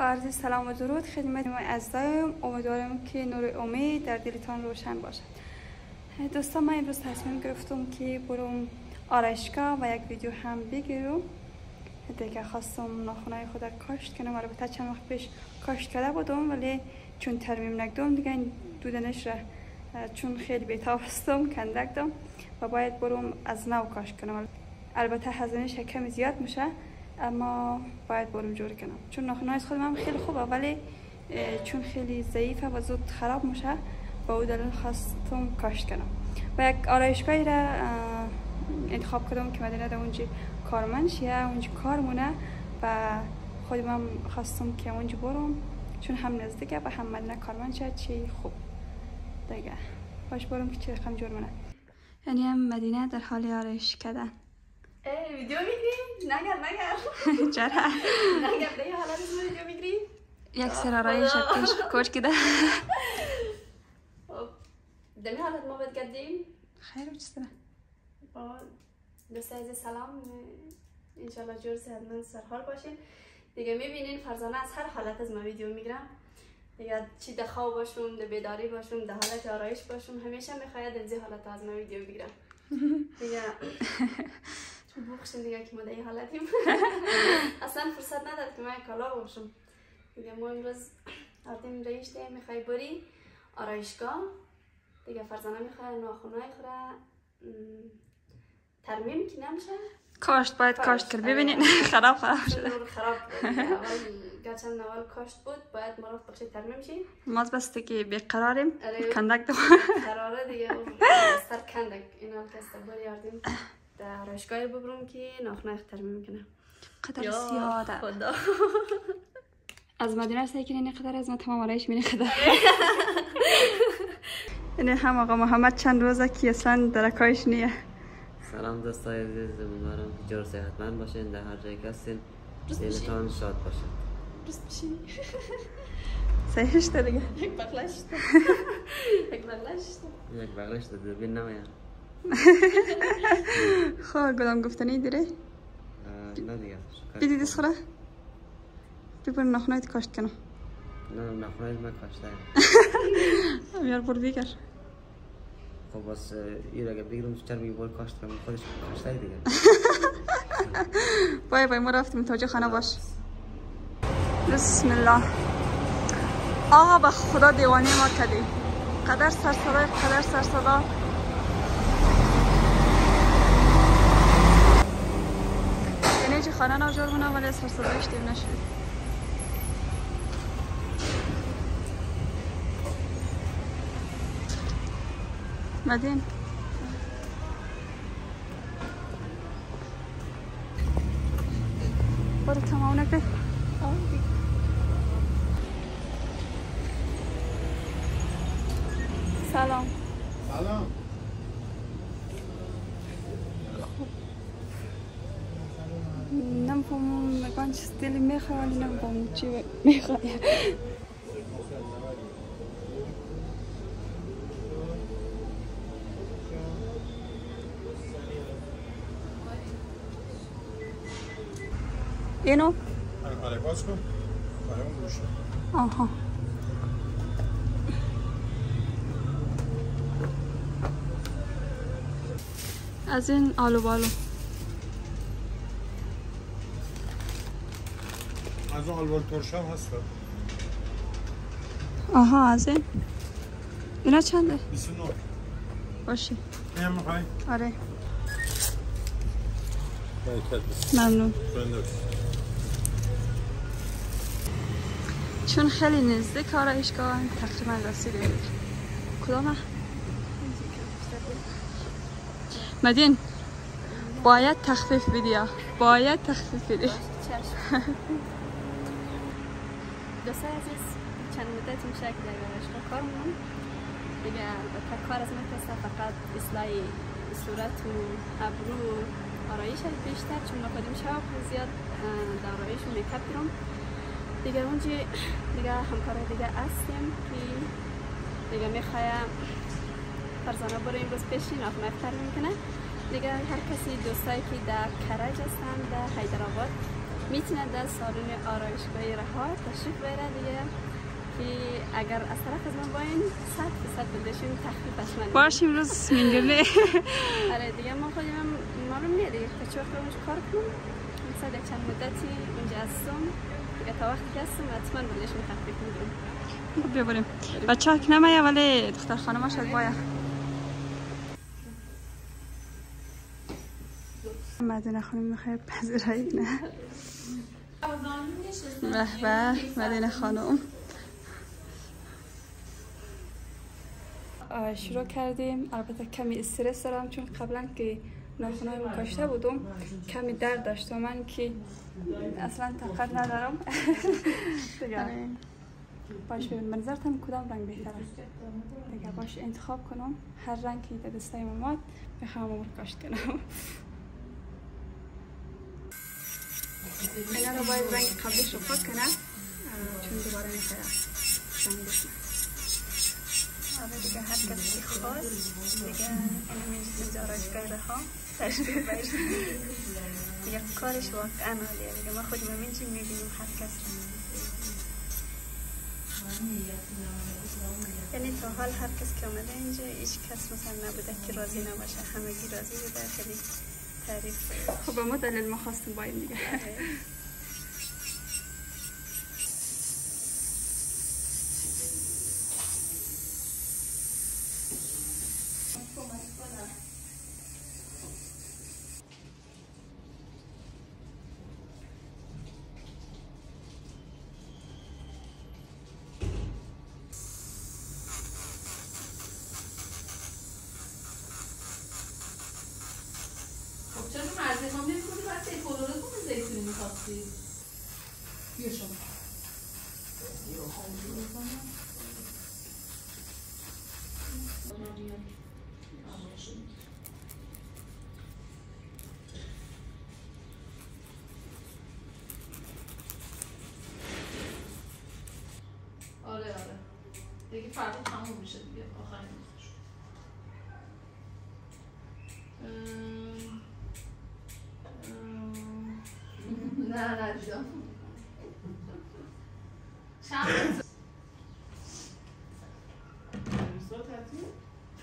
عرض سلام و درود خدمت ما عزیزایم امیدوارم که نور امید در دلتان روشن باشد. دوستان من امروز تصمیم گرفتم که برم آرایشگاه و یک ویدیو هم بگیرم. دیگه خواستم ناخونای خود کاشت کنم. البته چند وقت پیش کاشت کرده بودم ولی چون ترمیم نکدم دیگه دودنش را چون خیلی بیتاب هستم کندک و باید برم از نو کاشت کنم. البته هزینهش کمی زیاد میشه. اما باید برم جوری کنم. چون ناخنهای خودم خیلی خوبه ولی چون خیلی ضعیفه و زود خراب میشه با او دلیل خواستم کاشت کنم. و یک آرایشگاهی را انتخاب کردم که مدینه در اونجا کارمند شیه اونجا کار مونه و خودم خواستم که اونجا برم چون هم نزدیکه و هم مدینه کارمند شد چی خوب. دیگه. باش برم که چی رقم جور مونه. یعنی هم مدینه در حال آرایش کردن. ای ویدیو می‌گیری؟ نگر نگر چرا؟ نگر به حالت ویدیو می‌گیری؟ یک سر آرایش پیش کوچ کده دمی حالت ما؟ خیر و چیز دوست عزیز سلام انشالله جور من سرحال باشین دیگه می‌بینین فرزانه از هر حالت از ما ویدیو می‌گیرم دیگه چی ده خواب باشم ده بیداری باشم ده حالت آرایش باشم همیشه می‌خواید از حالت از ما ویدیو بگیرم دیگه بخشین دیگه که ما در حالتیم. اصلا فرصت نداد که من کالا باشم. دیگه ما امروز آردیم ریشته می‌خوای بری آرایشگاه. دیگه فرزانه می‌خوای ناخونای خوره ترمیم که نمیشه کاشت باید کاشت کرد. ببینین خراب خراب شده. خراب اول گرچند اول کاشت بود باید مرا بخشی ترمیم شی. ماز بسته که بیقراریم. کندک دو. قراره دیگه. سر کندک. این حال که بری آردیم. در آرایشگاه ببرم که ناخنه ترمیم می‌کنه قدر زیاده. خدا. از مدینه سعی کنین قدر از ما تمام آرایش مینی قدر. اینه هم آقا محمد چند روزه که اصلا درکایش نیه. سلام دوستای عزیز امیدوارم که جور صحتمند باشین در هر جایی که هستین دلتان شاد باشه. درست بشین صحیحش ده دیگه. یک بغلش یک بغلش یک بغلش دوربین نمایم خواه گلام گفتنی دیره. نه دیگه. بیدی دست خوره ببر نخونایت کاشت کنم. نه نخونایت من کاشته بیار بر بیگر خب بس این اگه بگیرم چرا می بار کاشت کنم. خودش کاشته دیگه. بای بای ما رفتیم توجه خانه باش. بسم الله. آقا به خدا دیوانه ما کدی قدر سر صدا قدر سر چه خانه ناجور بنا ولی سر صدایش دیم نشد. مدين برو تمام نکده سلام. سلام. نمی‌فهمم نگان چیز دلی می‌خواه ولی نمی‌فهمم چی می‌خواه اینو؟ آره باز کن آره اون گوشه آها از این آلو بالو از اون آلوال ترش هم هست. آها از این؟ اینا چنده؟ 29 باشه. این هم می‌خوای؟ آره. ممنون. چون خیلی نزدیک آرایشگاه تقریبا رسیدیم کدامه؟ مدین باید تخفیف بدی باید تخفیف بدی. دوسته عزیز چند مدت میشه که در کار مونم دیگه البته کار از من کسته فقط اصلاح صورت و ابرو آرایش بیشتر چون خودم شوق زیاد در آرایش و میکاپ دارم دیگه اونجا دیگه همکار دیگه هستیم که دیگه می‌خوایم فرزانه برو امروز پیشین آخ مفتر می‌کنه. دیگه هر کسی دوستایی که در کرج هستن در حیدرآباد. می‌تونه در سالن آرایشگاهی رها تشریف بره دیگه که اگر از طرف از من باین صد فیصد بلدشون تخفیف از من. باش امروز میگرده آره دیگه ما خودم معلوم نیه دیگه تا چه وقت اونجا کار کنم؟ مثلا یک چند مدتی اونجا هستم. دیگه تا وقتی که هستم حتما بلدشون تخفیف میدم. بیا بریم. بچه ها که نمیه ولی دختر خانم شد باید. مدینه خانم می‌خوای پذیرایی نه. به به مدینه خانم شروع کردیم. البته کمی استرس دارم چون قبلا که ناخونهایم کاشته بودم کمی درد داشتم من که اصلا طاقت ندارم. باش ببین منظرتم کدام رنگ بهتر است دیگه باش انتخاب کنم. هر رنگ که دسته اومد بخوام عمر کاشت کنم. اینا رو باید رنگ قبلش رو پاک کنم چون دوباره می‌خواد رنگ بشنه آره دیگه هر کسی خواست دیگه این اینجا آرایشگاه رها تشریف بشه دیگه کارش واقعا عالیه دیگه ما خودم همین چی می‌بینیم هر کس یعنی تا حال هر کس که آمده اینجا هیچ کس مثلا نبوده که راضی نباشه همگی راضی بوده خیلی بموت على المخص باين فردا تموم میشه دیگه آخرین روزش ام، ام، نه ندیدم چند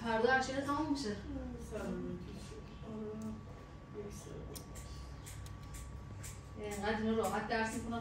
فردا عشیره تموم میشه اینقدر اینو راحت درس میکنه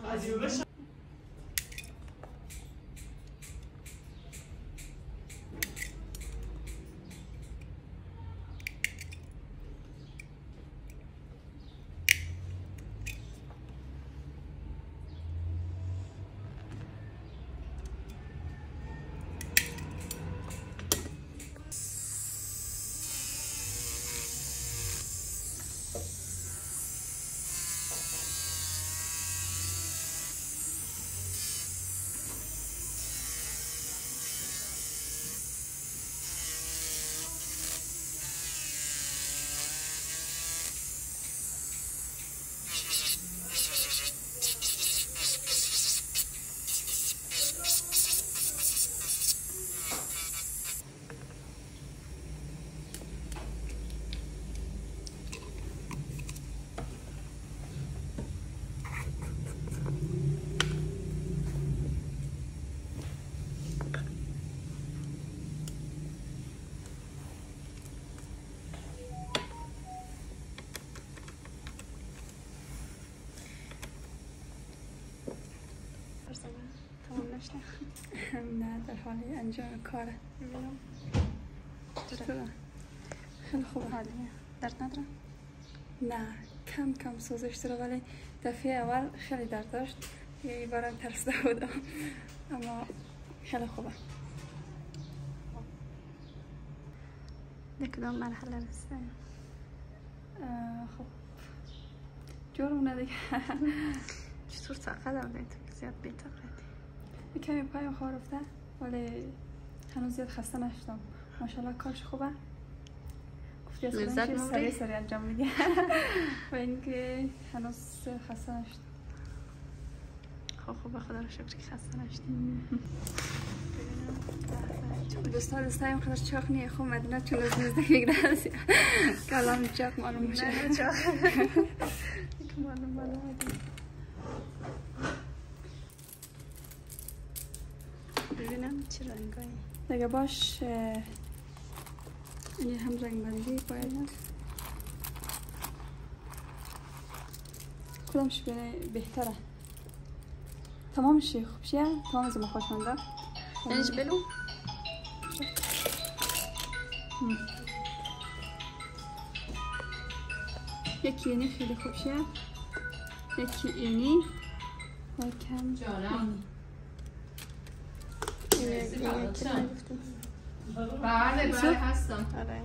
نشده نه در حال انجام کاره. چطوره؟ خیلی خوبه. حالیه. درد نداره؟ نه کم کم سوزش داره ولی دفعه اول خیلی درد داشت. یه بارم ترسیده بودم. اما خیلی خوبه. به کدام مرحله رسیده. اه، خب. جورمونه دیگه. چطور طاقت داره تو زیاد بی طاقتی یه کمی پایم خواه رفته ولی هنوز زیاد خسته نشدم. ماشاءالله کارش خوبه. گفتی چیز می‌بری؟ سریع سریع انجام میده و اینکه هنوز خسته نشدم. خب خب به خدا رو شکر که خسته نشدیم دوستا دوستایم خودش چاق نیه خب مدینه چون از میگره کلام چاق معلوم میشه. که معلوم معلوم ببینم چه رنگایی. دیگه باش این هم رنگ بندی باید کدامش بینه بهتره؟ تمامش خوب شیه؟ تمام از ما خوشمنده اینش بلو؟ یکی اینی خیلی خوب شیه. یکی اینی. و کم جانم. اینی. بله بله هستم. آره.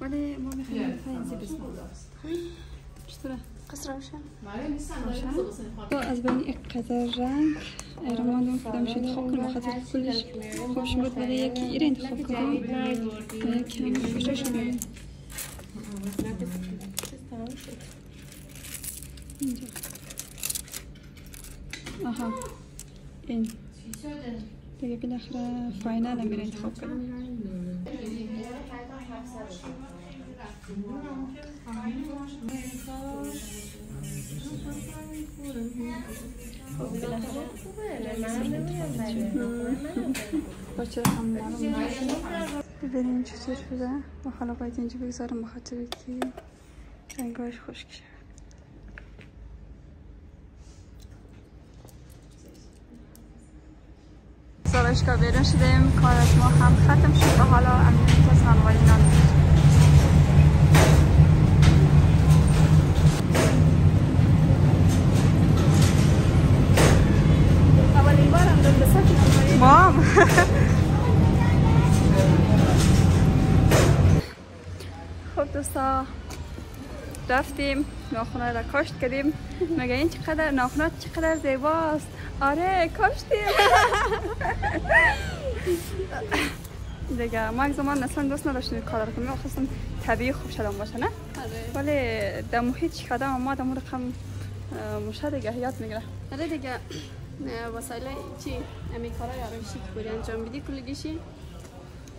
ولی ما می‌خوایم فنزی بزنیم. چطوره؟ قصر روشن مریم نیستم داریم روشن؟ تو از بین یک قدر رنگ ایرماندون کدام شد. خوب کنم بخاطر کلش خوبش بود ولی یکی ایر انتخاب کنم و یکی هم خوشش کنم اینجا. آها. این. دیگه بالاخره فاینال میره انتخاب کنم ببینیم چطور شده. و حالا باید اینجا بگذارم بخاطر که رنگاش خشک شد سالشگاه بیرون شدیم کار از ما هم ختم شد و حالا امیر از خانوالی نان مام. خب دوستا. رفتیم ناخونه را کاشت کردیم. مگه این چقدر ناخونات چقدر زیباست؟ آره کاشتیم. دیگه ما یک زمان اصلا دوست نداشتیم کار رو کنیم. خواستم طبیعی خوب شدن باشه نه؟ آره. ولی در محیط چی قدم ما در رقم موشه دیگه یاد می‌گیره. آره دیگه وسایل چی؟ امی کارای آرایشی که انجام بدی کلگیشی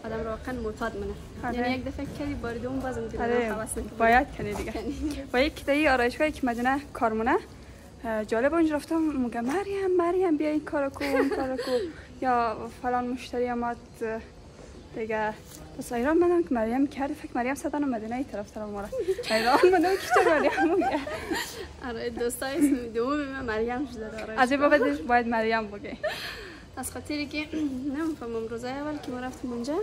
آدم رو واقعا معتاد منه. یعنی یک دفعه کردی بار دوم بازم دیگه نکنی. باید کنی دیگه و یک تایی آرایشگاهی که مدینه کارمونه جالب اونجا رفتم میگه مریم مریم بیا این کارو کو اون کارو کو یا فلان مشتری آمد دیگه بس ایران منم که مریم کردی فکر مریم صدن مدینه ای طرف طرف ما را ایران منم که چه مریم میگه آره دوستای دوم من مریم شده آرایشگاه. از این بابتش باید مریم بگه از خاطری که نمی‌فهمم روزای اول که ما رفتیم اونجا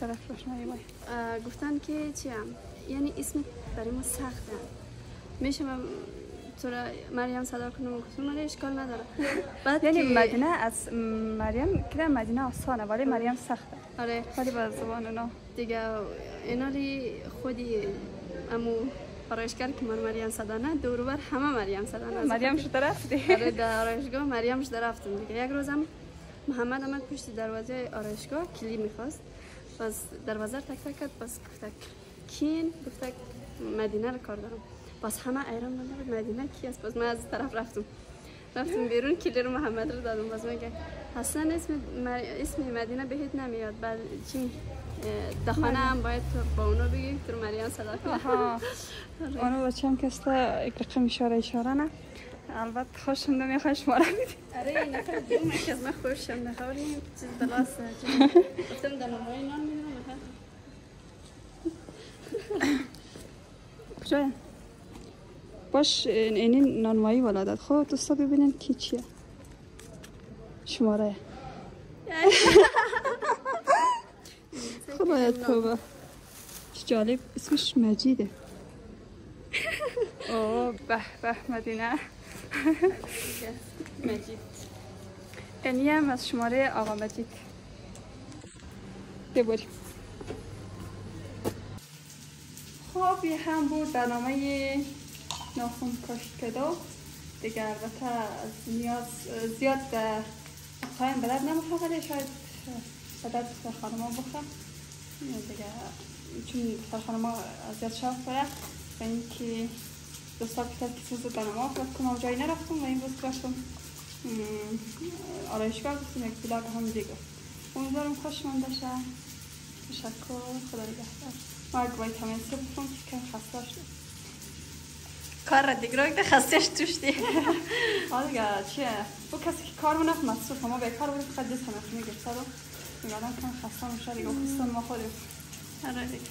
طرف گفتن که چی هم یعنی اسم برای ما سخته. میشه من تو را مریم صدا کنم و گفتم ولی اشکال نداره. بعد یعنی مدینه از مریم که مدینه؟ آسانه ولی مریم سخته. آره. ولی با زبان اونا. دیگه اینا ری خودی امو آرایشگر که من مریم صدانه دور و بر همه مریم صدانه مریم شده رفتی. آره در آرایشگاه مریم شده رفتم. دیگه یک روزم محمد آمد پشت دروازه آرایشگاه کلی می‌خواست. پس دروازه رو تک تک کرد پس گفت کین؟ گفت مدینه رو کار دارم. پس همه ایران بود مدینه کی است؟ پس من از طرف رفتم. رفتم بیرون کلی رو محمد رو دادم. باز میگه اصلا اسم مر... اسم مدینه بهت نمیاد. بعد چی؟ دخانه هم باید تو با اونو بگی تو مریم صدا کنی آها. اونو با چم کسته یک رقم اشاره اشاره نه؟ البته خوشم نمی‌خوای شماره میدی. آره این نفر دوم که از من خوشم نخوری چیز بلاس گفتم در نمای نان می‌دونم کجایا باش این نانوایی ولادت خب دوستا ببینین کی چیه. شماره. خدایا توبه. چه جالب. اسمش مجیده. اوه به به مدینه. مجید. اینی هم از شماره آقا مجید. ببریم یه هم بود برنامه ناخون کاشت کدو دیگه البته از نیاز زیاد قایم بدر نمی‌خواه ولی شاید دختر خانما بخواه دیگه چون خانما زیاد شوق داره و اینکه دوستا پیتر که سوز برنامه فرد کنم جایی نرفتم و این رفتم م، آرایشگاه گفتیم یک بلاگ هم دیگه امیدوارم خوشمند باشه تشکر خدا نگهدار ما اگه باید همین صبح بخونم که کم خسته شد کار را دیگه که خستش توش دی آره دیگه چیه او کسی که کار منف مصروف ما به کار بود فقط دست نخ میگه سر میگم کم خسته میشه دیگه خستان ما خودیم آره دیگه